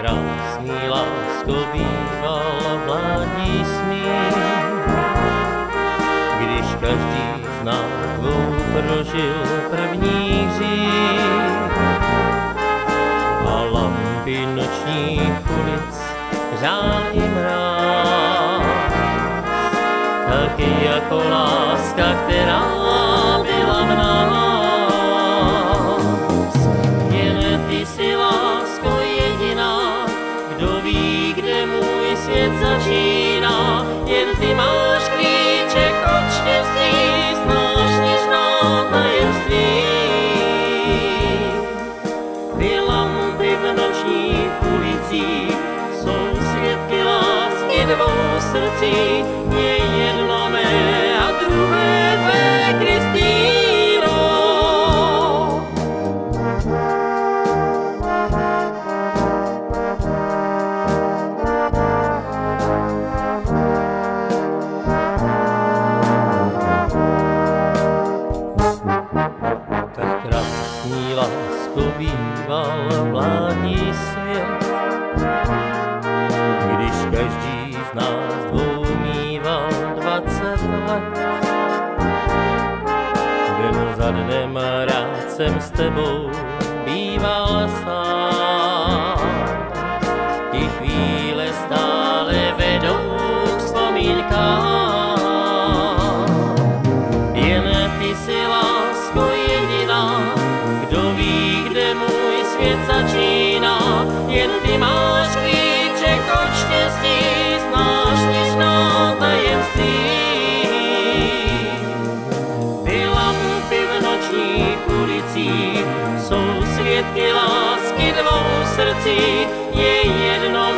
krásný lásko býval mládí smích. Když každý z nás dvou prožil první hřích a lampy nočních ulic řál i mráz, taky jako láska, která svět začíná, jen ty máš klíček od štěstí, znáš něžná tajemství. Ty lampy v nočních ulicích jsou svědky lásky dvou srdcí, Krásný lásko býval mládí svět, když každý z nás dvou mýval dvacet let. Den za dnem rád jsem s tebou býval sám. Kde můj svět začíná. Jen ty máš klíček od štěstí, znáš něžná tajemství. Ty lampy v nočních ulicích jsou svědky lásky dvou srdcí, je jedno